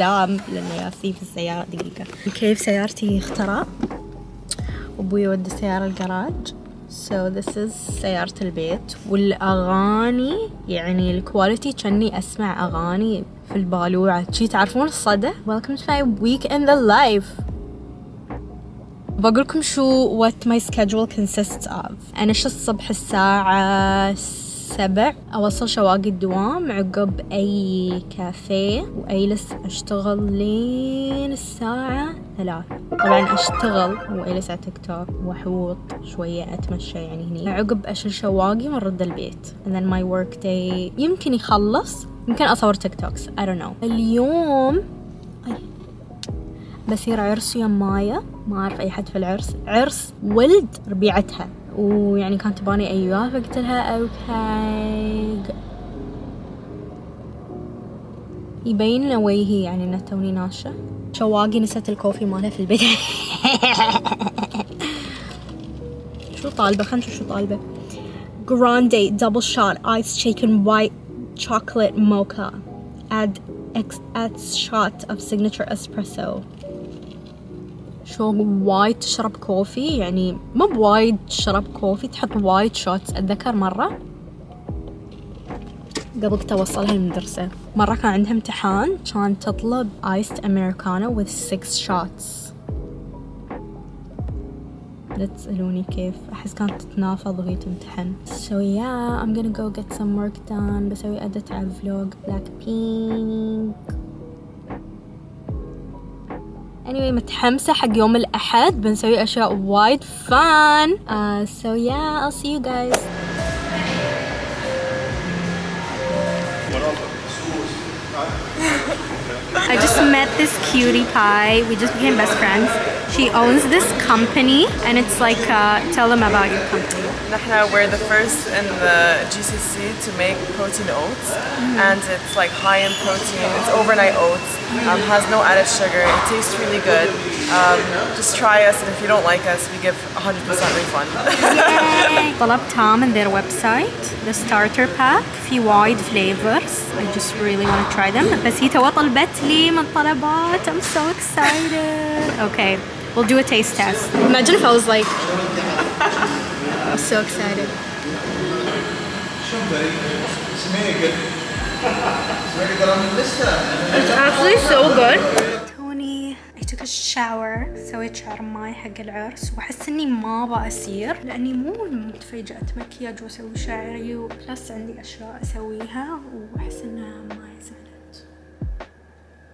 قدام لأنه يالسين في السيارة دقيقة. كيف سيارتي؟ اخترع. وابوي ودى السيارة الجراج. So this is سيارة البيت. والأغاني يعني ال quality كأني أسمع أغاني في البالوعة. شي تعرفون الصدى؟ Welcome to my week in the life. بقولكم شو what my schedule consists of. أنش الصبح الساعة سبع أوصل شواقي الدوام عقب أي كافيه وأجلس أشتغل لين الساعة ثلاث طبعا أشتغل وأجلس على تيك توك وأحوط شوية أتمشى يعني هني. عقب أشيل شواقي ونرد البيت. And then my work day يمكن يخلص يمكن أصور تيك TikToks. I don't know. اليوم أي. بصير عرس يمايا ما أعرف أي حد في العرس. عرس ولد ربيعتها. ويعني كانت تباني أيوة فقلت لها okay. يبين له وجهي يعني إنه توني ناشة شواقي نسيت ال coffee مالها في البيت. شو طالبة؟ خلينا نشوف شو طالبة. Grande double shot ice shaken white chocolate mocha. Add extra shot of signature espresso. شو وايد تشرب coffee يعني مو بوايد تشرب coffee تحط وايد shots أتذكر مرة قبل توصلها المدرسة مرة كان عندها امتحان كان تطلب iced americano with six shots. لا تسألوني كيف أحس كانت تتنافض وهي تمتحن so yeah I'm gonna go get some work done بسوي edit على ال vlog. Black pink. anyway متحمسة حق يوم الأحد بنسوي أشياء وايد fun uh, so yeah I'll see you guys I just met this cutie pie. We just became best friends. She owns this company and it's like, uh, tell them about your company. Nahna, we're the first in the GCC to make protein oats, and it's like high in protein. It's overnight oats, um, has no added sugar. It tastes really good. Um, just try us, and if you don't like us, we give 100% refund. طلبت من their website the starter pack في وايد flavors I just really want to try them بس هي تو طلبت لي من طلبات I'm so excited. Okay we'll do a taste test. Imagine if I was like I'm so excited. It's actually so good. توني I took a shower سويت شعر ماي حق العرس واحس إني ما بأسير لأني مو متفيجة مكياج وأسوي شعري وبلس عندي أشياء أسويها وأحس إنها ما زالت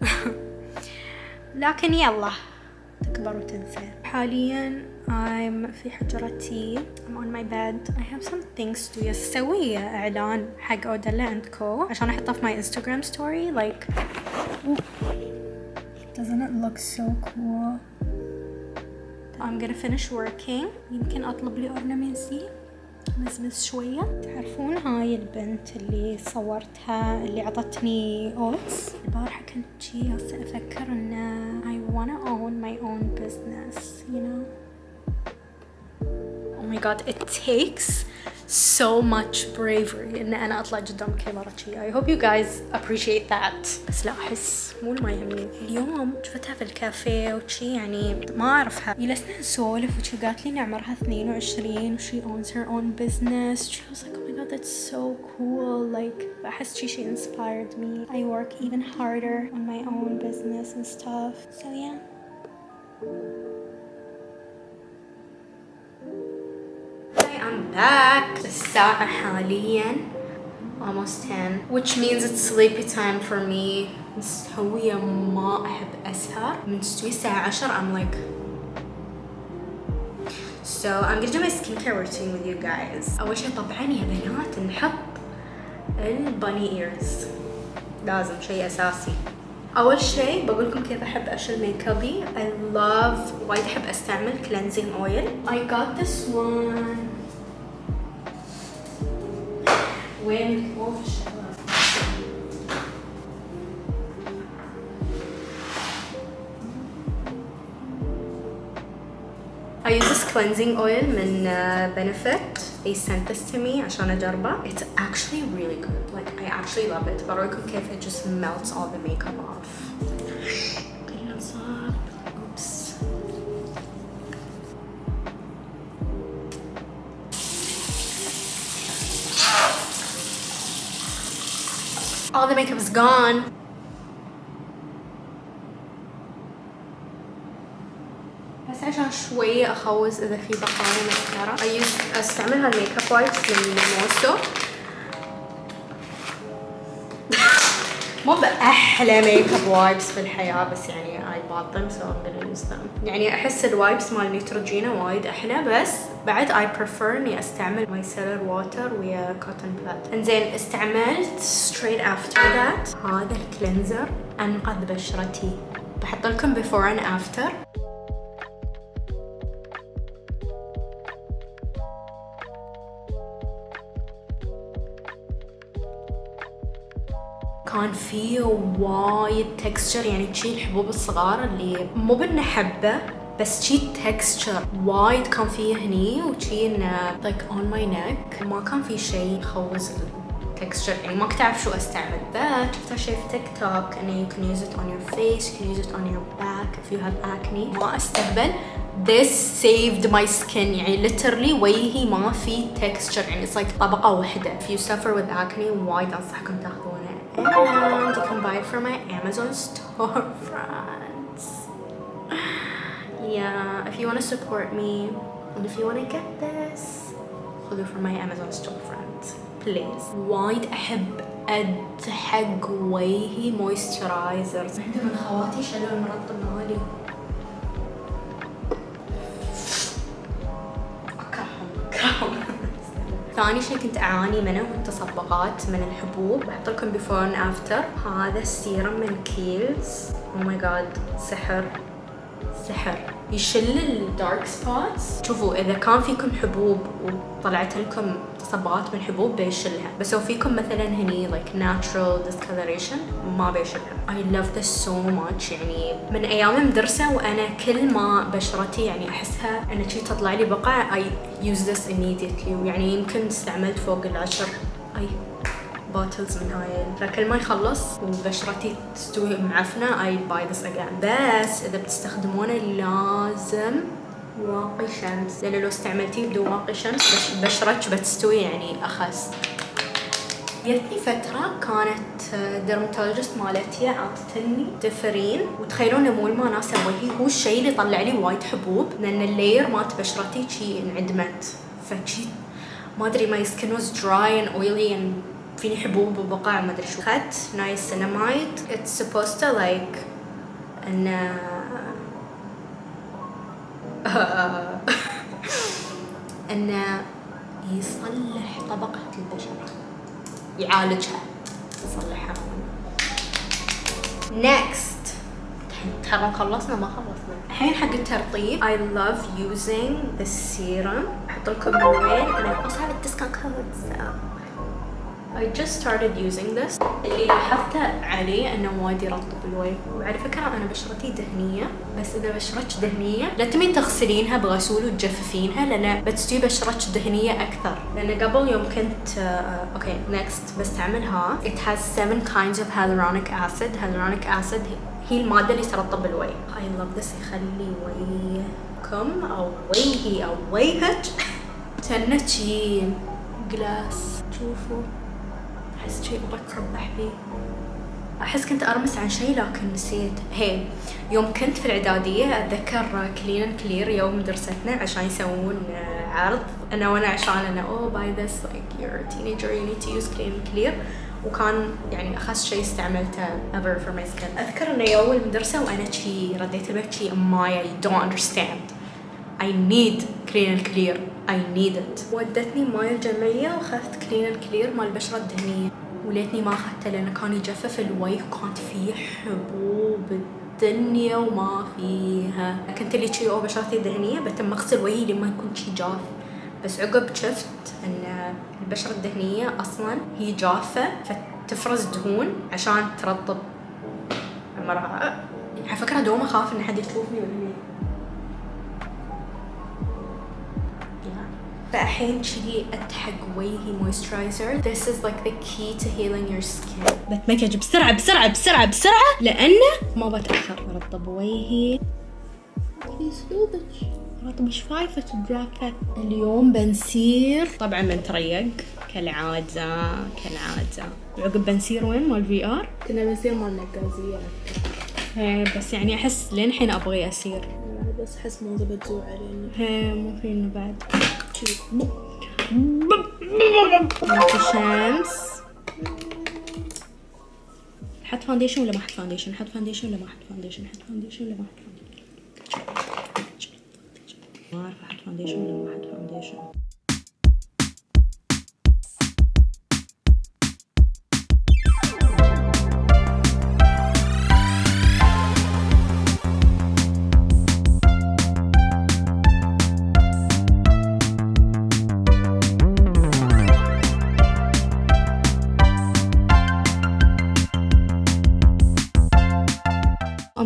لكن يلا تكبر وتنسى حاليا I'm في حجرتي I'm on my bed I have some things to do اسوي اعلان حق اوديلا اند كو عشان احطه في my Instagram story like Doesn't it look so cool? I'm gonna finish working يمكن أطلب لي ornamency مزمز شوية. تعرفون هاي البنت اللي صورتها اللي عطتني اوتس البارحة كنت شي هسه أفكر إن I wanna own my own business you know. Oh my god it takes so much bravery ان انا اطلع قدام كاميرا شي I hope you guys appreciate that بس لا احس مو ما يهمني اليوم شفتها في الكافيه وشي يعني ما اعرفها جلسنا نسولف وشي قالت لي ان عمرها 22 وشي owns her own business she was like oh my god that's so cool like احس شي she inspired me I work even harder on my own business and stuff so yeah I'm back الساعة حاليا almost 10 which means it's sleepy time for me مستهوية ما أحب أسهر من تستوي الساعة 10 I'm like So I'm gonna do my skincare routine with you guys أول شي طبعا يا بنات نحط الباني ears لازم شي أساسي أول شي بقولكم كيف أحب أشيل ميك ابي I love وايد أحب أستعمل cleansing oil I got this one وين اوف الشباب I use this cleansing oil من uh, Benefit. They sent this to me عشان أجربه. It's actually really good. Like I actually love it. برويكم كيف it just melts all the makeup off. All the makeup is gone. بس عشان شوية أخوز إذا في بقايا مسكرة I use أستعمل هال makeup wipes من موسو مو بأحلى makeup wipes في الحياة بس يعني I bought them so I'm gonna يعني أحس ال wipes مال Neutrogena وايد أحلى بس بعد I prefer إني أستعمل micellar water ويا cotton pads and then استعملت straight after that. هذا ال cleanser أنقذ بشرتي. بحط لكم before and after. كان فيه وايد texture يعني تشي الحبوب الصغار اللي مو بانه حبه بس شي texture وايد كان فيه هني وشي إنه like on my neck. ما كان في شيء يخوز التكستشر يعني ما كنت أعرف شو أستعمل but شفت شيء في تيك توك إنه you can use it on your face you can use it on your back if you have acne. ما أستهبل. This saved my skin. يعني literally وجهي ما في texture. يعني it's like طبقة واحدة. If you suffer with acne وايد أنصحكم تاخذونه and you can buy it from my Amazon storefronts yeah if you want to support me and if you want to get this خذوا from my Amazon storefront please وايد احب اد حق وجهي مويسترايزرز عندي من خواتي شالوا المرطب مالي ثاني شيء كنت أعاني منه التصبغات من الحبوب. بحط لكم before after هذا السيرم من Kiehl's oh my God سحر. سحر. يشل ال dark spots شوفوا إذا كان فيكم حبوب وطلعت لكم تصبغات من حبوب بيشلها. بس لو فيكم مثلا هني like natural discoloration ما بيشلها. I love this so much يعني من أيام المدرسة وأنا كل ما بشرتي يعني أحسها إن شي تطلع لي بقع I use this immediately. ويعني يمكن استعملت فوق العشر. اي bottles من هاي. فكل ما يخلص. وبشرتي تستوي معفنة. I buy this again. بس إذا بتستخدمونه لازم واقي شمس. لأن لو استعملتيه بدون واقي شمس بشرتك بتستوي يعني أخس. جتني فترة كانت dermatologist مالتي عطتني Differin. وتخيلون مو المناسب وجهي هو الشيء اللي طلع لي وايد حبوب. لأن ال layer مالت بشرتي شي انعدمت فشي ما أدري my skin was dry and oily فيني حبوب وبقع ما أدري شو. اخذت niacinamide it's supposed to like أن انه يصلح طبقة البشرة. يعالجها. يصلحها. Next. ترى خلصنا ما خلصنا. الحين حق الترطيب I love using the serum. أحط لكم من وين؟ أنا اصعب ال discount code I just started using this. اللي لاحظته عليه إنه وايد يرطب الوجه. وعلى فكرة أنا بشرتي دهنية بس إذا بشرتك دهنية لا تمين تغسلينها بغسول وتجففينها لأن بتستوي بشرتك دهنية أكثر. لأن قبل يوم كنت okay uh, next بستعملها it has seven kinds of hyaluronic acid. Hyaluronic acid هي المادة اللي ترطب الوجه. I love this. يخلي وجهكم أو وجهي أو وجهك كأنه شي. glass شوفوا. أحس شيء بتربح فيه أحس كنت أرمس عن شيء لكن نسيت. هي يوم كنت في الإعدادية أتذكر Clean Clear يوم درستنا عشان يسوون عرض. أنا وأنا عشان أنا oh buy this like you're a teenager you need to use Clean Clear وكان يعني اخس شيء استعملته ever for my skin. أذكر إنه يوم المدرسة وأنا شي رديت البيت شي مايا you don't understand. I need clean and I need it. ودتني ماي الجمعية واخذت Clean Clear مال البشرة الدهنية. وليتني ما أخذته لأنه كان يجفف الوجه وكانت فيه حبوب الدنيا وما فيها. كنت اللي شي أو بشرتي دهنية بتم اغسل وجهي لما يكون شي جاف. بس عقب شفت إن البشرة الدهنية أصلا هي جافة فتفرز دهون عشان ترطب المرأة. على فكرة دوم اخاف إن حد يشوفني فالحين كذي اتحق وجهي مويسترايزر This is like the key to healing your skin. بتمكج بسرعة بسرعة بسرعة بسرعة. لأنه ما بتأخر. برطب وجهي في اسلوبك طب إيش فايفة الجاكيت اليوم بنسير. طبعا بنتريق. كالعادة كالعادة. وعقب بنسير وين؟ مال VR كنا بنصير مال نقازية إيه، بس يعني أحس لين الحين أبغي أسير. بس أحس ما ضبط زوع علينا. هي مو فينا بعد. الشمس حط foundation ولا ما حط foundation حط foundation ولا ما حط foundation حط foundation ولا ما حط foundation ما أعرف أحط foundation ولا ما أحط foundation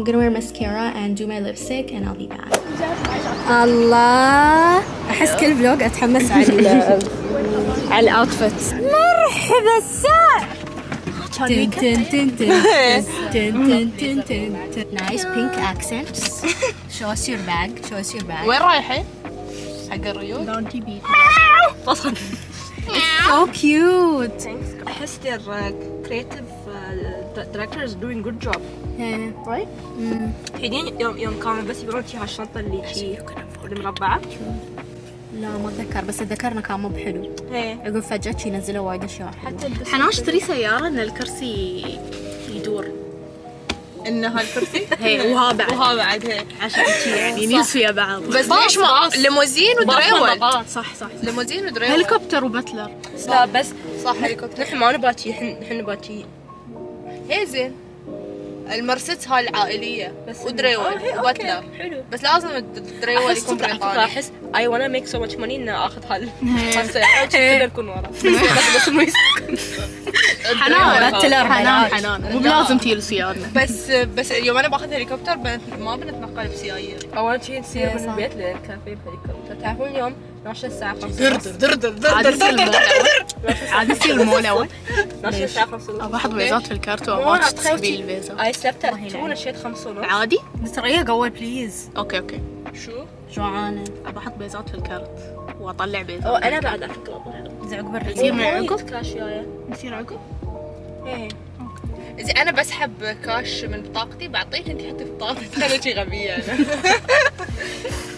I'm gonna wear mascara and do my lipstick and I'll be back. الله احس كل فلوج اتحمس على على الاوتفيت مرحبا سار Nice pink accents. Show us your bag. Show us your bag. وين رايحين؟ حق الريوق؟ Don't be It's so cute. Thanks. I has their creative director is doing good job. Yeah. right? حينين يوم يوم كانوا بس يبغون شي هالشنطة اللي شي المربعة. لا ما أتذكر بس اتذكرنا كان مو بحلو. إيه. عقب فجأة شي نزلوا وايد أشياء. حتى حنا اشتري سيارة إن الكرسي يدور. ان هالكرسي هي وها بعد. وها بعد هي عشان شي يعني نيس ويا بعض. بس ليش ما ليموزين ودريول صح صح ليموزين ودريول هليكوبتر وبتلر لا بس صح هليكوبتر. نحن ما نبغى شي نحن نحن نبغى شي اي زين. المرسيدس هاي العائلية بس ودريول آه و butler. حلو. بس لازم الدريول يكون بريطاني. أحس I wanna make so much money إني آخذ هالسيارة تقدر تكون ورا. بس مو حنان butler حنان. حنان مو بلازم تجي سيارنا بس بس يوم أنا باخذ هليكوبتر ما بنتنقل بسياير اول شيء نسير من البيت للكافيه بهليكوبتر. تعرفون يوم 12 الساعة 5 دردر دردر دردر دردر دردر عدسي المولى 12 الساعة 5 واحد بيضات في الكارت وماتش تسبي البيضة اي سلبت 2 نشيت 5 ونص عادي؟ نسرعية قوي بليز أوكي أوكي شو؟ جوعانة ابى أحط بيضات في الكارت. واطلع بيضة أو أنا بعد على فكرة زي عقب الرجال نصير عقب؟ نصير عقب؟ إيه زين أنا بسحب كاش من بطاقتي بعطيك أنت حتى في بطاقتك أنا شي غبية. أنا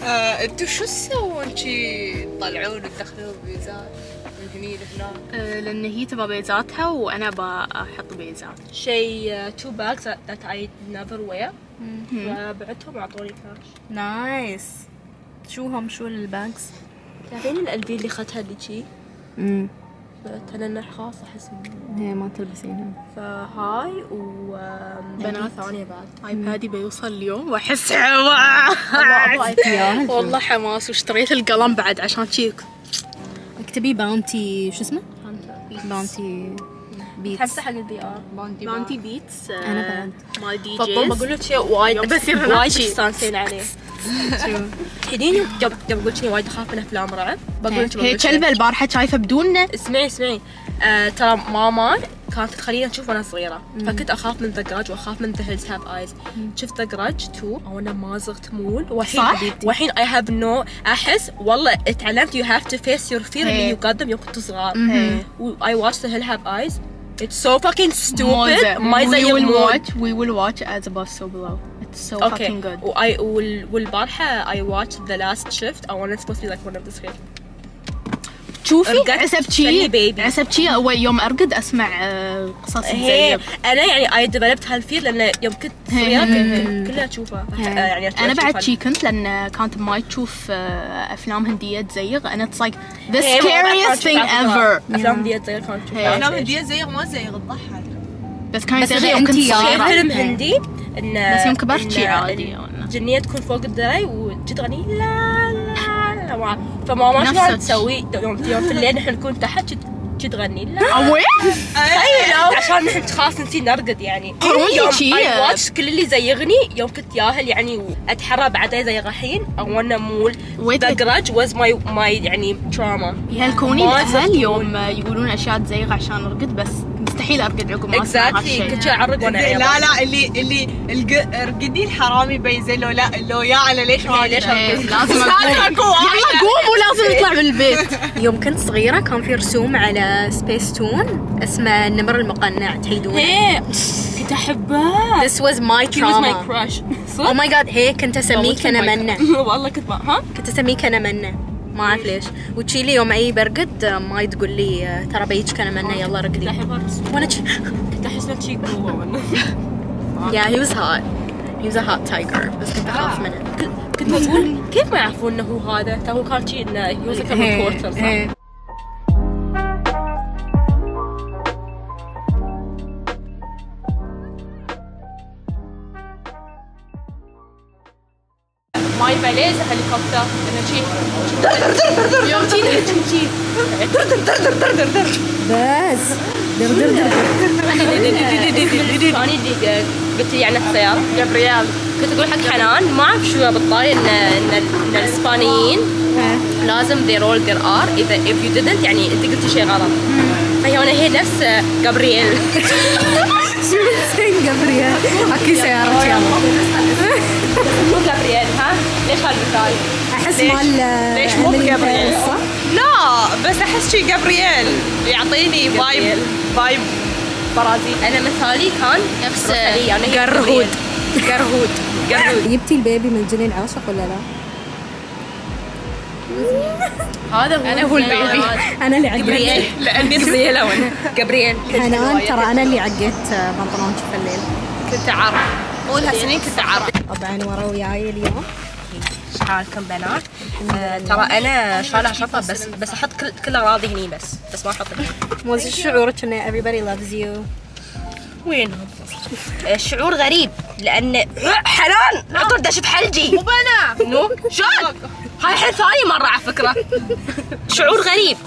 آه، أنتوا شو تسوون؟ شي تطلعون وتدخلون بيزات من هني لهناك؟ آه، لأن هي تبى بيزاتها وأنا بحط بيزات. شيء two bags that I never wear. فبعتهم اعطوني cash nice شو هم؟ شو ال bags؟ تعرفين ال LV اللي اخذتها اللي شي؟ لنا خاص أحس هي ما تلبسينها. فهاي و بنات. ثانية بعد. ايبادي بيوصل اليوم وأحس حماس والله حماس واشتريت القلم بعد عشان شي. اكتبي باونتي شو اسمه؟ باونتي بيتس حمسة حق البي ار؟ باونتي بيتس أنا بعد. مال دي فبقول جيز. بقول لك شيء وايد بصير هناك وايد شي. تستانسين عليه. حينين يوم يوم يوم قلت شي وايد اخاف من أفلام رعب. بقول لك هي بقول شي. كلبة البارحة شايفة بدون اسمعي اسمعي. آه ترى ماما كانت تخليني أشوف وأنا صغيرة. فكنت أخاف من The Grudge وأخاف من The Hills Have Eyes شفت The Grudge 2 وأنا ما زغت مول. والحين صح؟ والحين I have no احس والله تعلمت you have to face your fear اللي إيه. يو قدم يوم كنت صغار. I watch The Hills Have Eyes It's so fucking stupid. My we will watch. We will watch as above, so below. It's so okay. fucking good. Oh, I will. Will I watched the last shift. I want supposed to be like one of the script. تشوفي عسب شي عسب شي اول يوم أرقد أسمع آه، قصص زي أنا يعني I developed هال fear لأن يوم كنت صغيرة كلها اشوفها آه، يعني أنا بعد شي كنت لأن كانت ماي تشوف آه، أفلام هندية تزيغ أنا it's like the scariest thing ever افلام هندية تزيغ كانت تشوفها. أفلام هندية تزيغ ما تزيغ تضحك بس كانت تزيغ يوم كنت صغيرة. فيلم هندي بس يوم كبرت شي عادي يعني. جنيه تكون فوق الدري وتغني لا لا مع- فماما شو نفسك. كانت تسوي. يوم يوم في الليل نحن نكون تحت. تغني لا. اوين تخيلوا عشان نحن خلاص نسي نرقد يعني. يوم. I watched كل اللي يزيغني يوم كنت ياهل يعني وأتحرى بعدها يزيغ الحين أو أنا مول ذا. جراج واز ماي ماي يعني تراما يهلكوني ما الاهل يوم آه، يقولون أشياء تزيغ عشان ارقد بس مستحيل ارقد عقب ما اكزاكتلي كنت اعرق وأنا لا لا اللي اللي ارقدي الحرامي بيزين لو لا لو يا على ليش ما ليش إيه،؟ لازم أقوم. يلا قوم ولازم نطلع من البيت. يوم كنت صغيرة كان في رسوم على سبيس تون اسمه النمر المقنع تحيدون. إيه. كنت أحبه. This was my He was my trauma. crush. Oh my god. هيك كنت اسميه كنمنة والله كنت ها؟ كنت اسميه كنمنة ما أعرف ليش. وتشيلي يوم أي برقد ما تقول لي ترى بيج كنمنة يلا كنت رقدي وأنا كنت أحس نفسي قوة yeah he was hot. He was a hot tiger بس كنت أخاف منه. كنت بقول كيف ما يعرفون إنه هو هذا؟ تو كان شيء إنه هي واز ريبورتر صح؟ إيه. ماي فاليزا هليكوبتر انه شيء يوم شي شي شي بس در در در اني اللي قلت لي عنه في السياره جبريال كنت أقول حق حنان ما اعرف شو بالطاي ان ان ان الاسبانيين لازم they roll their R اذا if you didn't يعني انت قلتي شيء غلط فهي هنا هي نفس جابرييل شو بتسوي جابرييل أوكي سيارة يلا مو جابرييل ها ليش هالمثال؟ أحس مال ليش مو؟ بيرس، صح؟ لا بس أحس شي جابرييل يعطيني فايب جابرييل. فايب برازيل أنا مثالي كان نفس روسالية، أنا هي قرهود. جابرييل. قرهود قرهود جبتي البيبي من جنين عاشق ولا لا؟ هذا هو أنا هو البيبي. أنا اللي عقيت جابرييل لأني جابرييل وأنا جابرييل حنان ترى أنا اللي عقيت بنطلون شوف الليل كنت اعرف أولها سنين كنت اعرف طبعا ورا وياي اليوم. حالكم بنات؟ آه، ترى أنا شالها شطة بس بس أحط كل كل اغراضي هني بس. بس ما أحط إيش شعورك ان everybody loves you. وينهم الشعور غريب لأن حنان عطر دشت حلجي. مو بنا. نو شلون هاي الحين ثاني مرة على فكرة. شعور غريب.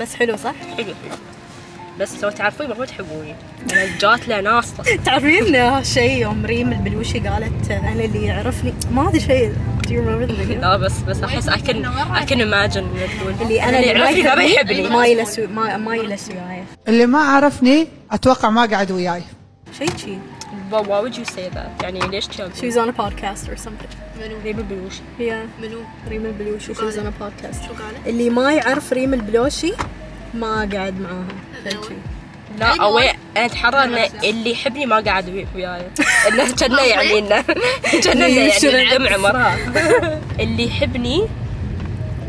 بس حلو صح؟ حلو. بس لو تعرفوني المفروض تحبوني. أنا جات له ناس. تعرفين هالشيء يوم ريم البلوشي قالت أنا اللي يعرفني؟ ما أدري شيء؟ لا بس بس احس I can imagine إنها تقول اللي أنا اللي يعرفني ما يحبني. بيحبني. ما يلس ما ما يلس وياي. اللي ما عرفني أتوقع ما قعد وياي. شيء شي. But why would you say that? يعني ليش كذا she was on a podcast or something. ريم البلوشي. هي منو؟ ريم البلوشي. she was on a podcast. شو قالت؟ اللي ما يعرف ريم البلوشي ما قاعد معاها. لا اوي أنا أتحرى إن اللي يحبني ما قاعد وي- وياي. إنه كنا يعني انه كنا يعني الجمع مرة. اللي يحبني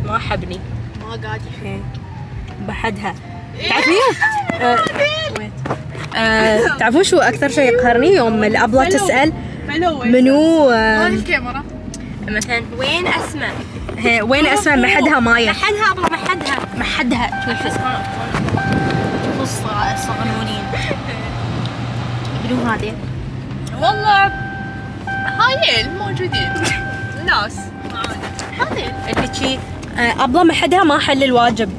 ما حبني. ما قاعد يحب إيه. بحدها. تعرفين آه،. آه، تعرفون شو أكثر شيء يقهرني يوم الابله تسأل منو آه، الكاميرا. مثلا وين اسماء؟ هي- وين اسمع محدها ماية. محدها أبغى محدها. محدها. الصغ- الصغنونين منو هذه. والله هايل موجودين. ناس. اللي شي آه، أبله محدها ما حل الواجب.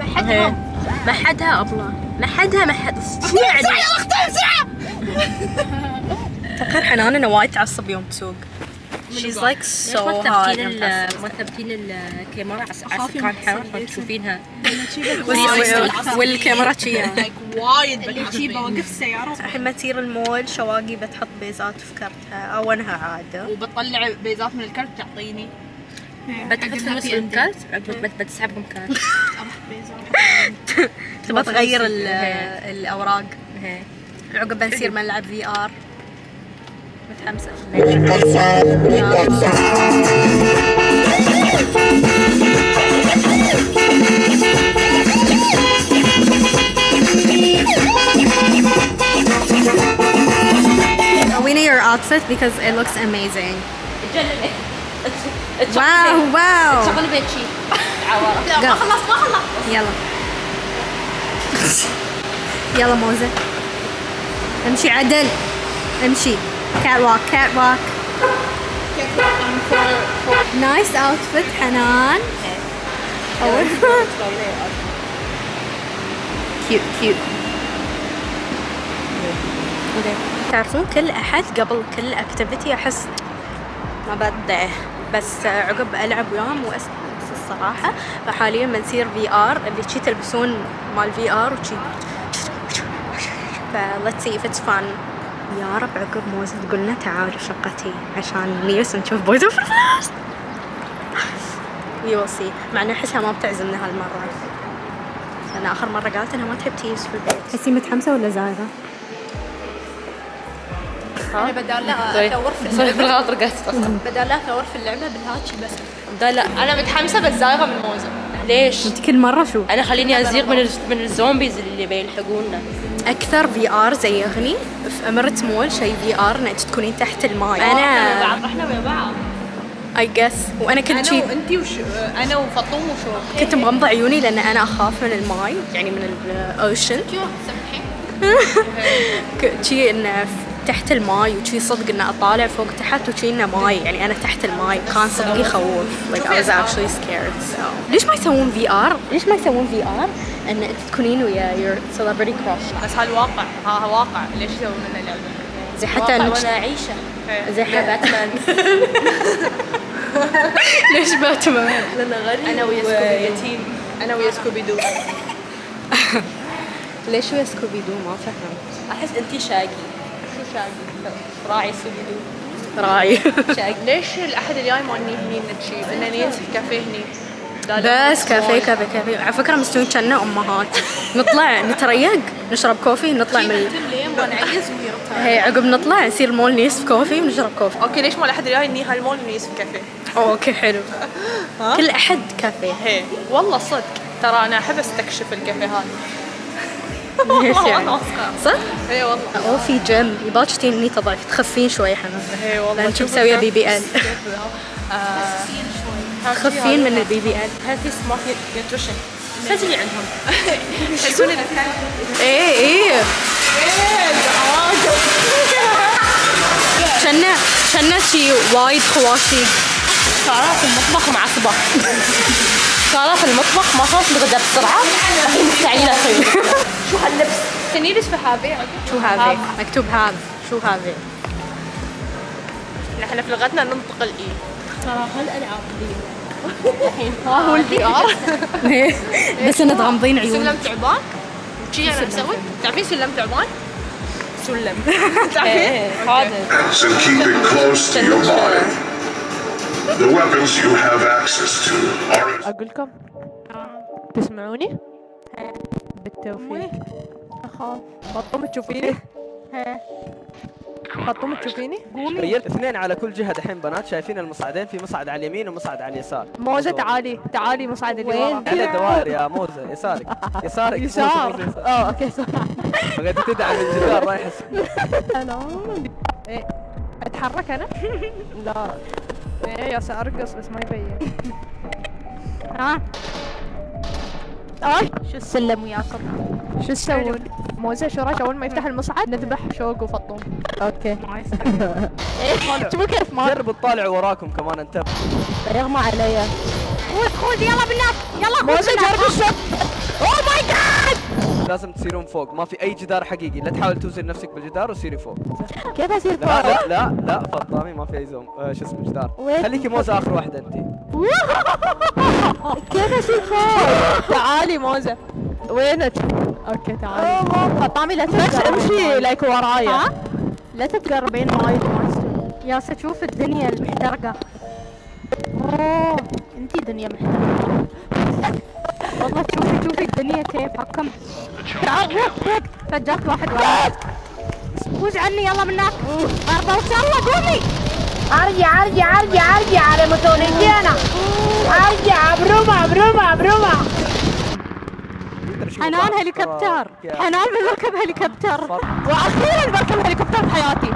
محدها. محدها أبله. محدها محد. شو يعني؟ تقهر حنان أنا وايد تعصب يوم تسوق. She's like so ال- ما تثبتين الكاميرا؟ على سكان حرة تشوفينها وال- والكاميرا شي وايد شي بوقف السيارة الحين ما تصير المول شواقي بتحط بيزات في كرتها أو أنها عادة. وبتطلع بيزات من الكرت تعطيني. بتحط في نص الكرت؟ عقب بت- بتسحب مكان تبغى تغير ال- الأوراق. عقب بنصير ملعب في ار متحمسه We need your outfit because it looks amazing. Wow, wow. شغل بيت شي عوارة ما خلصت ما خلصت يلا يلا موزة امشي عدل امشي cat walk cat walk nice outfit حنان اول cute cute تعرفون كل أحد قبل كل activity احس ما بدعه بس عقب ألعب وياهم وأس بس الصراحة فحاليا بنصير VR اللي شي تلبسون مال VR وشي let's see if it's fun. يا رب عقب موزة تقولنا تعالوا شقتي عشان نيلس نشوف boys of see مع إنه أحسها ما بتعزمنا هالمرة. لأن آخر مرة قالت إنها ما تحب تيلس في البيت. تحسي متحمسة ولا زايغة؟ أنا بدال لا ادور في sorry بالغلط رقعت بدال لا ادور في اللعبة بالهاتش بس. لا لا أنا متحمسة بس زايغة من موزة. ليش؟ أنت كل مرة شو؟ أنا خليني أزيغ من من ال zombies اللي بيلحقونا. أكثر VR زيغني في اميريت مول شيء VR انك تكونين تحت الماي. انا رحنا ويا بعض. I guess وأنا كنت أنا وأنتي وش أنا وفطوم وشو كنت مغمضة عيوني لأن أنا أخاف من الماي يعني من ال ocean سمحي شي انه تحت الماي وشي صدق انه أطالع فوق تحت وشي إنه ماي يعني أنا تحت الماي. كان صدق يخوف like I was actually scared so. ليش ما يسوون VR؟ ليش ما يسوون VR؟ إن انت تكونين ويا your celebrity crush. بس هالواقع ها واقع. ليش يسوون لنا لعبه؟ زي حتى واقع انك وأنا عيشه زي حتى باتمان. ليش باتمان؟ لنا غني أنا ويا سكوبي يتيم. أنا ويا سكوبي دو ليش ويا سكوبي دو ما فهمت. أحس أنتي شاقي. شو شاقي؟ راعي سوبيدو راي شايف ليش الأحد الجاي ما ني هني نتشي بدنا نيس في كافيه هني. بس كافيه كافيه كافيه. على فكرة مستوين كنا امهات نطلع نتريق نشرب كوفي نطلع من هي عقب نطلع نصير مول نيس في كوفي ونشرب كوفي. أوكي ليش ما الاحد الجاي ني هالمول نيس في كافيه؟ okay حلو. كل أحد كافيه. هي. والله صدق. ترى أنا أحب أستكشف الكافيهات ليش يعني. صح؟ هي والله. أو في جيم يباك هني تضعف. تخفين شوي حنان. هي والله. لأن شو مسوية BBL تخفين من ال BBL. هذه Smart Nutrition سجلي عندهم. يحسون إيه إيه. شنا شنا شي وايد خواشي. سارة في المطبخ معصبة سارة في المطبخ ما صارت الغداء بسرعة. الحين مستعجلة تسوي شو هاللبس؟ تنيلس في هذه؟ شو هذا مكتوب هذا شو هذا نحن في لغتنا ننطق الاي ترى هالالعاب دي هو الفي آر؟ بس إنه تغمضين عيون. سلم تعبان. شي أنا أسوي؟ تعرفين سلم تعبان؟ سلم. تعرفين؟ هذا. And keep it close to your body. The weapons you have access to are أقول لكم. تسمعوني؟ بالتوفيق. أخاف. بطوم تشوفيني بطوم تشوفيني تخيل اثنين على كل جهة دحين بنات شايفين المصعدين في مصعد على اليمين ومصعد على اليسار. موزة تعالي تعالي مصعد اللي ورا على دوائر يا موزة يسارك يسارك. يسار. آه okay صح بغيت تدعم الجدار رايح أنا إيه، أتحرك أنا؟ لا. إيه يا أرقص بس ما يبين. ها؟ اي شو السلم وياكم؟ شو تسوون؟ موزة شو رايك أول ما يفتح المصعد نذبح شوق وفطوم. okay. شوفوا كيف ما جربوا تطالعوا وراكم كمان انتبهوا يغمى علي. خذ خذ يلا بالناس يلا موزة جرب الشوق. oh my god لازم تصيرون فوق ما في أي جدار حقيقي. لا تحاول توزن نفسك بالجدار وسيري فوق. كيف أصير لا لا لا لا فطامي ما في أي زوم آه شو اسمه جدار؟ خليكي موزه آخر واحدة أنت. كيف أصير فوق؟ تعالي موزة وينك؟ okay تعالي فطامي لا بس تقربين امشي like ورايا. لا تقربين وايد يا شوف الدنيا المحترقة. أوه انتي دنيا محترقة. والله شوفي شوفي الدنيا كيف حكم تعال وقت فجأت واحد وراك فوز عني يلا من هناك. ضربة وان شاء الله قومي. أرجع أرجع أرجع أرجع على مسؤوليتي أنا أرجع بروما بروما بروما حنان هليكوبتر. حنان بنركب هليكوبتر. وأخيرا بركب هليكوبتر في حياتي.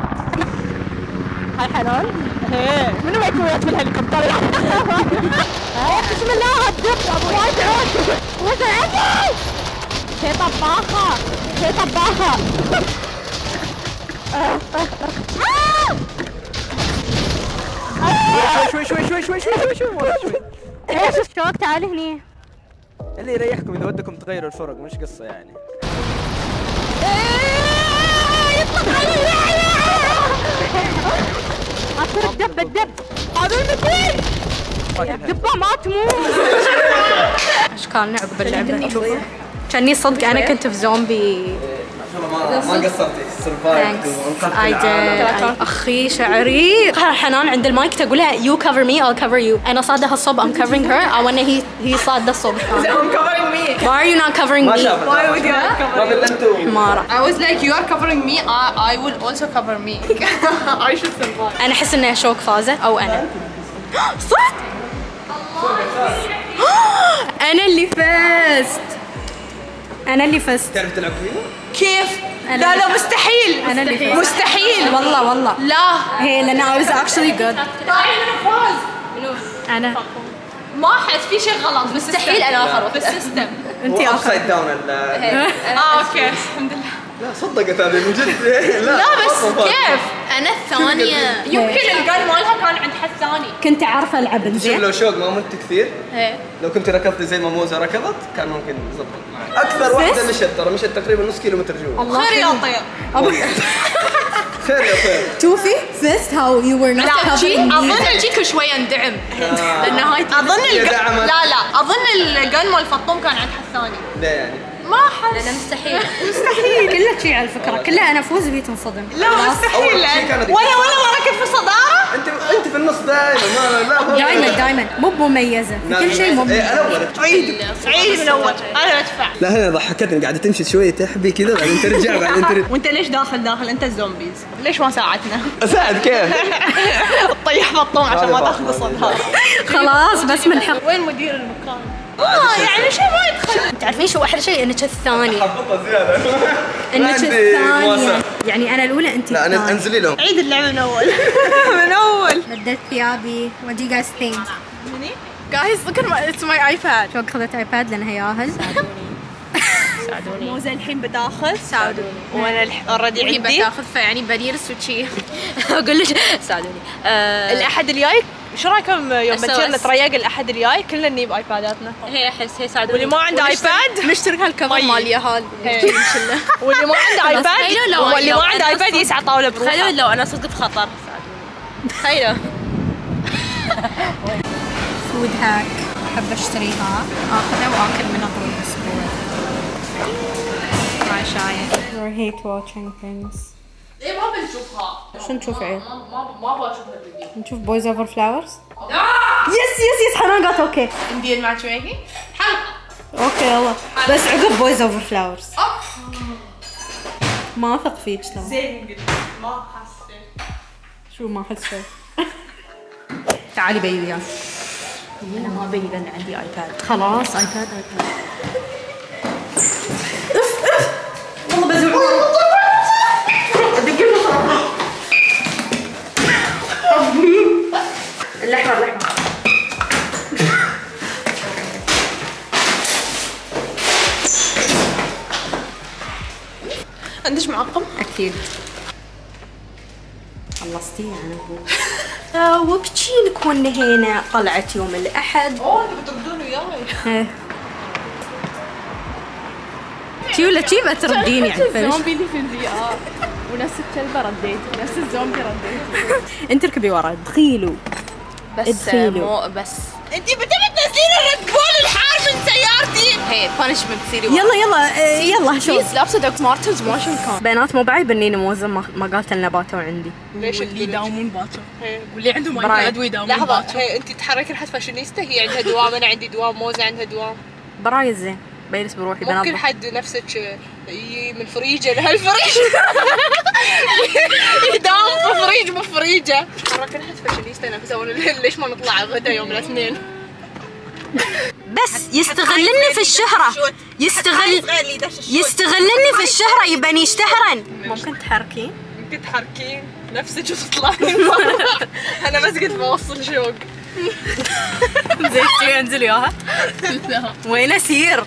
هاي حنان. إيه. منو ما يكون في الهليكوبتر بسم الله. الدب وايد عود عندي هي طباخة هي طباخة شوي شوي شوي شوي شوي شوي شوي مرة شوي. إيش الشوق تعالي هني. اللي يريحكم إذا ودكم تغيروا الفرق مش قصة يعني. اصير الدب الدب. ما تموت. اشكالنا عقب اللعبه كأني صدق أنا كنت في زومبي. قصرتي سرفايف أخي شعري. حنان عند المايك تقول لها يو كفر مي I'll كفر يو أنا صادها الصب ام كفرينج هير اي ونت هي هي صاد الصب ام كفرينج مي why are you not covering me? why would you not cover me i was like you are covering me i i will also cover me. I should survive. أنا أحس إنها شوك فازة. أو أنا. صوت! أنا اللي فزت أنا اللي فزت تعرف تلعب فيها؟ كيف؟ أنا لا لا مستحيل. اللي فزت مستحيل. والله والله. لا. هي لأن I was actually good. أنا. ما احس في شيء غلط. مستحيل أنا آخر في ال system ال- آه okay. الحمد لله. لا صدقت هذه من جد. لا لا بس. كيف؟ أنا الثانية. يمكن ال gun مالها كان عند حد ثاني. كنت عارفه ألعب شوف زين. لو شوق ما مت كثير. لو كنت ركضت زي ما موزة ركضت كان ممكن يزبط معك. أكثر واحدة مشت ترى مشت تقريبا نص كيلو متر جوا. خير يا طير خير يا you were not لا جي covering me أظن جيك شوي اندعم. لأن هاي اظن. لا لا. أظن ال gun مال فطوم كان عند حد ثاني. ليه يعني. ما أحس. لأنه مستحيل. كلها شي على الفكرة كلها أنا افوز وهي تنصدم. لا مستحيل. شيء ولا ولا ما ركض في صدارة؟ انت أنت في النص دائما ما لا هو- دائما دائما مو مميزه في لا، كل شيء إيه، مميز. أنا أول. عيد. عيد من اول أنا أدفع. لا هنا ضحكتني. قاعدة تمشي شوية تحبي كذا بعدين ترجع بعدين ترجع. وأنت ليش داخل داخل؟ أنت ال zombies. ليش ما ساعدتنا أساعد كيف؟ طيح فطوم عشان ما هذه تاخذ بعض. الصدارة خلاص بس من حق وين مدير المكان؟ آه يعني شيء ما يدخل تعرفين شو أحلى شيء؟ انك الثانية حبطها زيادة. انك الثانية. يعني أنا الأولى أنت لا الثانية. أنزلي لهم. عيد اللعبة من أول. من أول. بدلت ثيابي. What do you guys think? Guys, look at my, it's my iPad. شو أخذت ايباد لأنها ياهل موزة الحين بتاخذ؟ ساعدوني. وأنا اوريدي عندي. بتاخذ فيعني بنيرس وشي. أقول لك ساعدوني. آه، الأحد الجاي شو رأيكم يوم. بتصير نتريق الأحد الجاي؟ كلنا نجيب ايباداتنا هي احس هي ساعدوني. واللي ما عنده ايباد نشتري هالكفر طيب. مال ياهال واللي ما عنده ايباد تخيلوا واللي ما عنده ايباد يسعى طاولة تخيلوا بروحه لو أنا صدق بخطر ساعدوني تخيلوا food hack أحب أشتريها. آخذها وآكل منها شاي I hate watching things. ليه ما بنشوفها؟ شو نشوف عيل ما ما ما أبغى اشوفها بالفيديو نشوف Boys Over Flowers yes yes yes حنان قالت okay Indian Matchmaking okay يلا. بس عقب Boys Over Flowers ما اثق فيك ترى زين ما حسيت. شو ما احس شيء تعالي بي وياي أنا ما بي لأن عندي iPad خلاص iPad iPad أكيد. خلصتي يعني؟ ابو وبشي نكون هنا طلعت يوم الأحد. أوه إنتوا بتردون وياي. إيه. شي ولا شي بتردين يعني؟ فلش. الزومبي اللي في الفي ار ونفس الكلبة رديت نفس الزومبي رديت. انت اركبي ورا دخيلوا بس. مو بس. انتي بتبي تنزلين الريد بول الحار من سيارتي هي بانشمنت تصيري يلا يلا آه، يلا شوف. بليز لابسه دوك مارتنز ما شو كان بنات مو بعيب إني موزه ما ما قالت لنا باتوا عندي. ليش اللي يداومون باكر واللي عندهم. ايباد ويداومون لحظة هي أنت تحركي لحد فاشينيستا؟ هي عندها دوام أنا عندي دوام موزة عندها دوام. برايز زين. بيلس بروحي ممكن بنظف حد نفسك يجي من فريجة لهالفريجه يداوم في فريج مو فريجة. تحركي لحد فاشينيستا نفسها ليش ما نطلع غدا يوم الاثنين؟ بس يستغلني في الشهرة. يستغل يستغلني في الشهرة يباني يشتهرن ممكن تحركين؟ ممكن تحركين. نفسك وتطلعين أنا بس قلت بوصل شوق. زين شي انزل وياها. وين اسير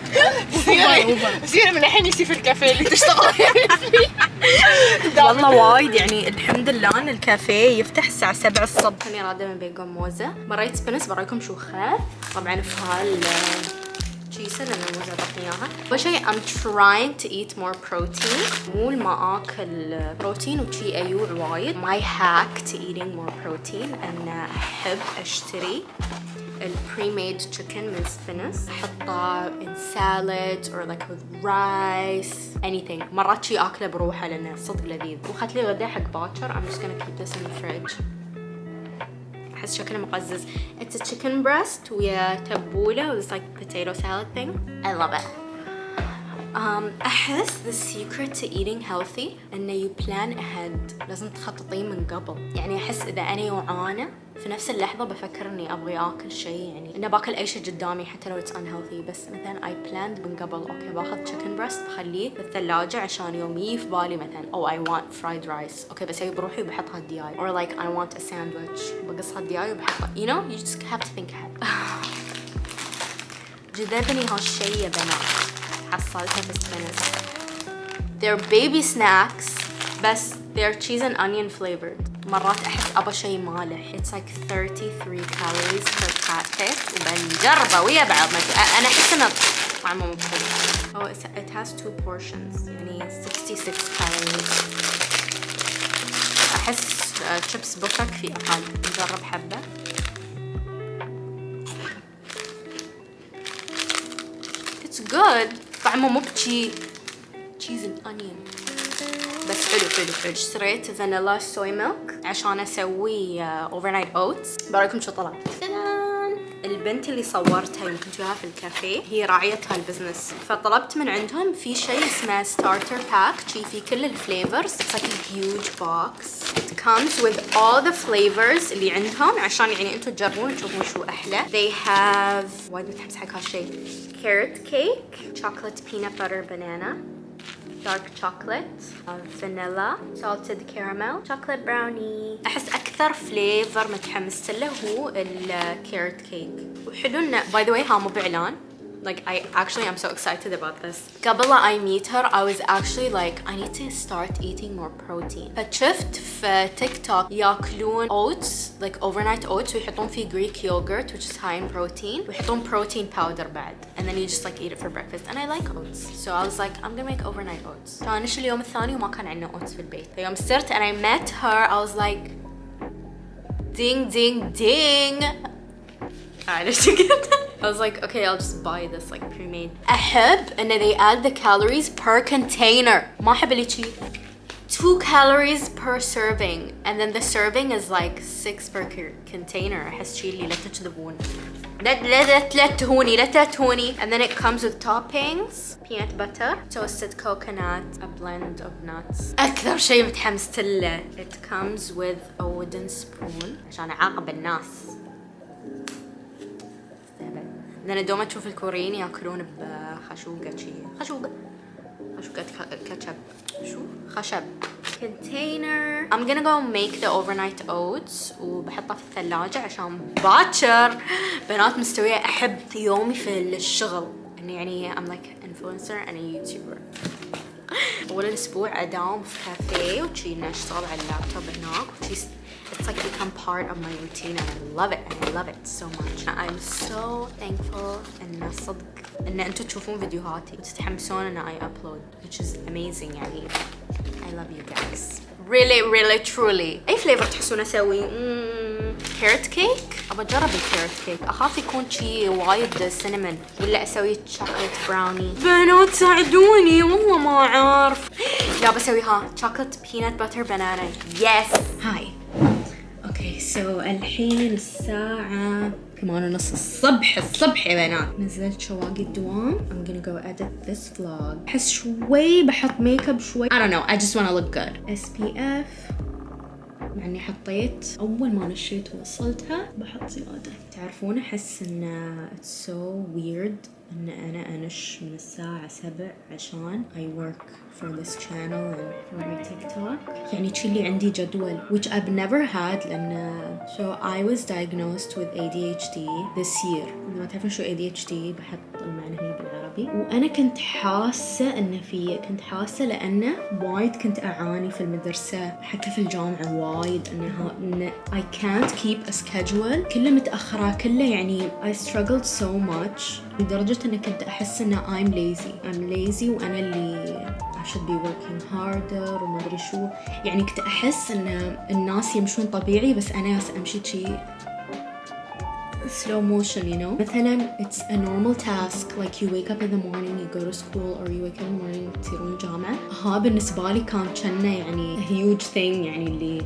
سيرة من الحين يصير في الكافيه اللي تشتغل. فيه والله وايد يعني الحمد لله إن الكافيه يفتح الساعة 7 الصبح. أنا رادة من بيقوم موزة. مريت سبنس برأيكم شو خاف طبعا في cheese and موزة بقياها أول شيء ام trying تو ايت more protein. مو ما آكل بروتين وشي أيوع وايد My hack to eating more protein أن أحب أشتري ال premade chicken من Spinneys احطه in salad or like with rice anything مرات شي أكلة بروحه لأنه صدق لذيذ. وخذت لي غدا حق باكر. I'm just gonna keep this in the fridge. احس شكله مقزز it's a chicken breast ويا تبولة و this like potato salad thing I love it Um, أحس the secret to eating healthy إنه you plan ahead. لازم تخططين من قبل. يعني أحس إذا أنا جوعانة في نفس اللحظة بفكر إني أبغي آكل شيء يعني إنه باكل أي شيء قدامي حتى لو it's unhealthy. بس مثلا I planned من قبل. okay باخذ chicken breast بخليه بالثلاجة عشان يوم يجي في بالي مثلا. Oh I want fried rice. okay بسوي بروحي وبحطها الدياي. Or like I want a sandwich. بقصها الدياي وبحطها. You know you just have to think ahead. جذبني هالشي يا بنات. حصلتها في سبينس they're baby snacks بس they're cheese and onion flavored مرات أحس أبى شيء مالح it's like 33 calories per packet وبنجربه ويا بعض ما أنا أحس إنه طعمه مو حلو oh it's- it has two portions يعني 66 calories أحس شيبس بوفك في أقل نجرب حبة It's good طعمه مو بشي and onion. بس حلو حلو حلو. اشتريت vanilla soy milk عشان أسوي overnight oats برايكم شو طلع! البنت اللي صورتها يمكن تشوفها في الكافيه هي راعية هال business فطلبت من عندهم في شيء اسمه starter pack شي في كل ال flavors it's like a huge box. It comes with all the flavors اللي عندهم عشان يعني أنتم تجربون تشوفون شو أحلى. They have وايد متحمس حق هالشيء carrot cake chocolate peanut butter banana. دارك شوكليت فانيلا سولتد كراميل شوكليت براوني أحس أكثر فليفر متحمسه له هو الكيرت كيك وحلو انه باي ذا واي هامو بإعلان. like I actually am so excited about this قبل لا I meet her I was actually like I need to start eating more protein فشفت في تيك توك ياكلون oats like overnight oats ويحطون فيه Greek yogurt which is high in protein ويحطون protein powder بعد and then you just like eat it for breakfast and I like oats so I was like I'm gonna make overnight oats كان نش اليوم الثاني وما كان عندنا oats في البيت فيوم صرت and I met her I was like ding ding ding عرفت كده I was like okay I'll just buy this like pre-made أحب إن they add the calories per container ما أحب اللي شي two calories per serving and then the serving is like six per c- container أحس شي اللي لا تكذبون لا لا لا لا تهوني لا تهوني and then it comes with toppings peanut butter toasted coconut a blend of nuts أكثر شيء متحمست له it comes with a wooden spoon عشان أعاقب الناس لأن دوما تشوف الكوريين يأكلون بخشوقة شي. خشوقة ك- كاتشب. شو؟ خشب. Container. I'm gonna go make the overnight oats وبحطها في الثلاجة عشان باكر. بنات مستوية. أحب يومي في الشغل. إني يعني I'm like influencer and a YouTuber. أول الأسبوع أداوم في كافيه وشي أشتغل على اللابتوب هناك وشي It's like become part of my routine and I love it and I love it so much. I'm so thankful إن صدق إن أنتوا تشوفون فيديوهاتي وتتحمسون إن I upload which is amazing يعني I love you guys. Really really truly. any flavor تحسون أسوي؟ carrot cake؟ أبى أجرب ال carrot cake أخاف يكون شي وايد cinnamon ولا أسوي chocolate brownie بنات ساعدوني والله ما أعرف لا بسوي ها chocolate peanut butter banana yes هاي okay so الحين الساعة ثمانية ونص الصبح الصبح يا بنات. نزلت شواقي الدوام. I'm gonna go edit this vlog. أحس شوي بحط ميك اب شوي. I don't know. I just wanna look good. SPF مع إني حطيت أول ما نشيت ووصلتها بحط زيادة. تعرفون احس ان it's so weird ان انا انش من الساعة سبع عشان I work for this channel and for my TikTok يعني شي اللي عندي جدول which I've never had لان so I was diagnosed with ADHD this year إذا ما تعرفون شو ADHD بحط المعنى هنا عربي وأنا كنت حاسة انه في كنت حاسة لأنه وايد كنت أعاني في المدرسة حتى في الجامعة وايد إنها إن I can't keep كله متأخرة كله يعني I struggled so much لدرجة اني كنت أحس انه I'm lazy. I'm lazy وأنا اللي I should be working harder وما أدري شو. يعني كنت أحس إن الناس يمشون طبيعي بس أنا أمشي شي slow motion you know مثلا it's a normal task like you wake up in the morning you go to school or you wake up in the morning تصيرون جامعة ها بالنسبة لي كان كأنه يعني a huge thing يعني اللي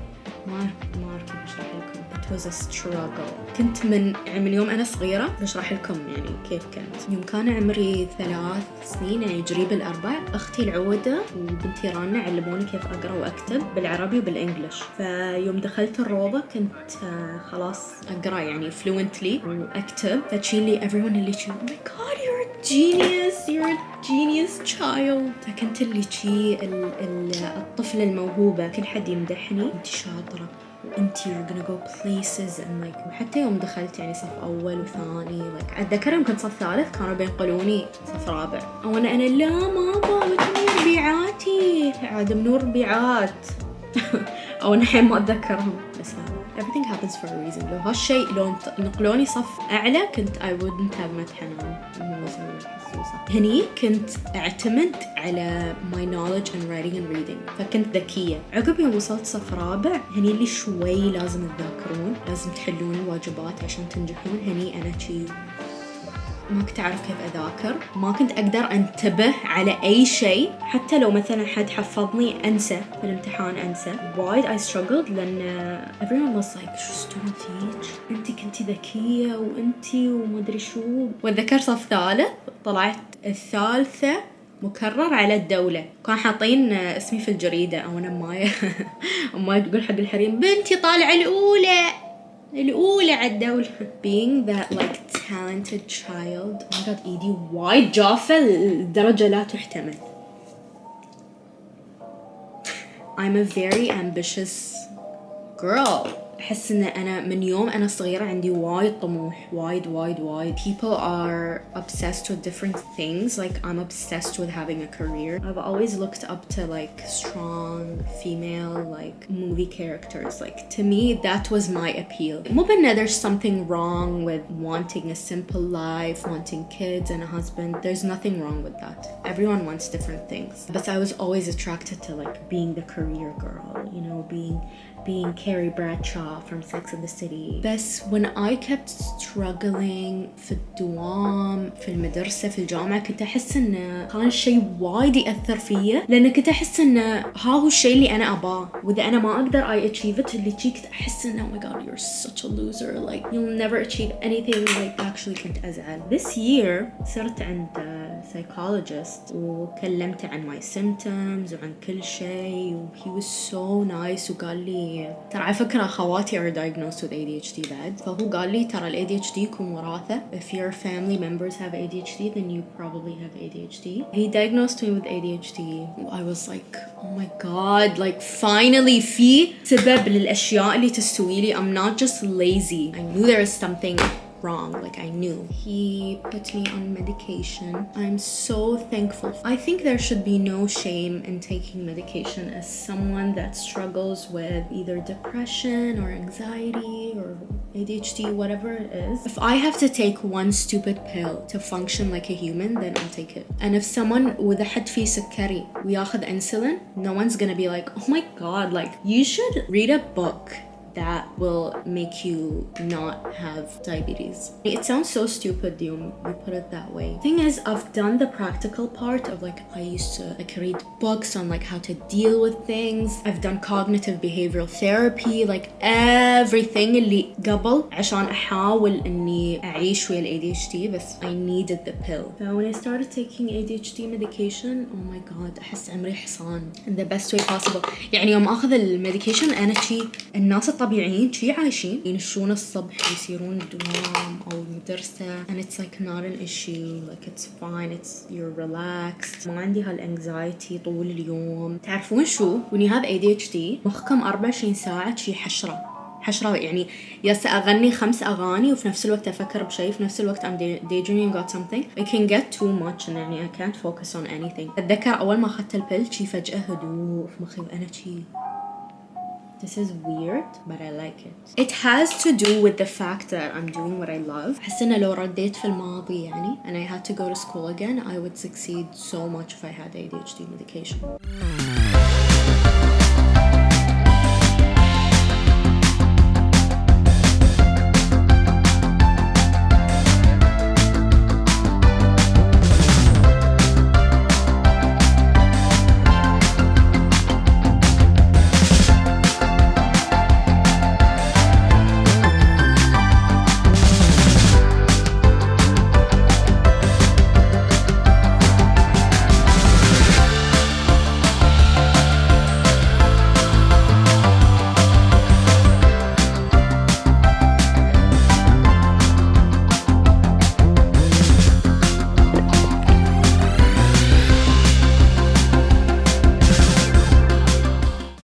ما ما أعرف كيف أشرح لكم it was a struggle. كنت من يعني من يوم أنا صغيرة بشرح لكم يعني كيف كنت يوم كان عمري ثلاث سنين يعني قريب الأربع أختي العودة وبنتي رانا علموني كيف أقرأ وأكتب بالعربي وبالإنجلش. فيوم دخلت الروضة كنت آه، خلاص أقرأ يعني fluently وأكتب. فتشيلي everyone اللي شي oh my god you're a genius you're a genius child. فكنت اللي شي ال- ال- الطفل الموهوبة. كل حد يمدحني انت شاطرة. وانت you're gonna go places and like حتى يوم دخلت يعني صف أول وثاني like أتذكر يوم كنت صف ثالث كانوا بينقلوني صف رابع. أو أنا لا ماما وتمني ربيعاتي عاد منو ربيعات؟ أو الحين ما أتذكرهم بس هذا everything happens for a reason. لو هالشيء لو نقلوني صف أعلى كنت I wouldn't have met حنان هني كنت اعتمد على my knowledge and writing and reading. فكنت ذكية. عقب يوم وصلت صف رابع هني اللي شوي لازم تذاكرون لازم تحلون الواجبات عشان تنجحون. هني أنا شي ما كنت أعرف كيف أذاكر؟ ما كنت أقدر أنتبه على أي شيء حتى لو مثلا حد حفظني أنسى في الامتحان أنسى. وايد I struggled لأن everyone was like شو student أنت كنتي ذكية وأنتي ومدري شو. وأتذكر صف ثالث طلعت الثالثة مكرر على الدولة. كانوا حاطين اسمي في الجريدة أو أنا my my تقول حق الحريم بنتي طالعة الأولى. الأولى على الدولة being that like talented child oh my god إيدي وايد جافة لدرجة لا تحتمل I'm a very ambitious girl أحس إن أنا من يوم أنا صغيرة عندي وايد طموح وايد وايد وايد people are obsessed with different things like I'm obsessed with having a career I've always looked up to like strong female like movie characters like to me that was my appeal مو بأن there's something wrong with wanting a simple life wanting kids and a husband there's nothing wrong with that everyone wants different things but I was always attracted to like being the career girl you know being being Carrie Bradshaw from Sex and the City بس when I kept struggling في الدوام في المدرسة في الجامعة كنت أحس إنه كان الشيء وايد يأثر فيا لأن كنت أحس إنه ها هو الشيء اللي أنا أباه وإذا أنا ما أقدر I achieve it اللي شي كنت أحس إنه oh my god you're such a loser like you'll never achieve anything like actually كنت أزعل this year صرت عند psychologist وكلمته عن my symptoms وعن كل شيء و he was so nice وقال لي ترى على فكرة خواتي are diagnosed with ADHD بعد فهو قال لي ترى ال ADHD يكون وراثة if your family members have ADHD then you probably have ADHD he diagnosed me with ADHD I was like oh my god like finally في سبب للأشياء اللي تستوي لي I'm not just lazy I knew there was something wrong. Like I knew. He put me on medication. I'm so thankful. I think there should be no shame in taking medication as someone that struggles with either depression or anxiety or ADHD, whatever it is. If I have to take one stupid pill to function like a human, then I'll take it. And if someone with a حد فيه سكري وياخذ insulin, no one's gonna be like, oh my god, like you should read a book that will make you not have diabetes. It sounds so stupid when you put it that way. Thing is, I've done the practical part of like I used to like read books on like how to deal with things. I've done cognitive behavioral therapy, like everything اللي قبل عشان أحاول إني أعيش ويا ال ADHD بس I needed the pill. So when I started taking ADHD medication, oh my god أحس عمري حصان in the best way possible. يعني يوم أخذ الميديكيشن أنا شي الناس الطبيعيين شي عايشين. ينشون الصبح ويصيرون الدوام أو المدرسة and it's like not an issue. Like it's fine. It's you're relaxed. ما عندي هالانكزايتي طول اليوم. تعرفون شو؟ when you have ADHD مخكم 24 ساعة شي حشرة. حشرة يعني يس أغني خمس أغاني وفي نفس الوقت أفكر بشيء في نفس الوقت I'm day- daydreaming about something. It can get too much يعني I can't focus on anything. أتذكر أول ما أخذت البيل شي فجأة هدوء. في مخي وأنا شي This is weird, but I like it. It has to do with the fact that I'm doing what I love. أحس إنه لو رديت في الماضي يعني and I had to go to school again, I would succeed so much if I had ADHD medication.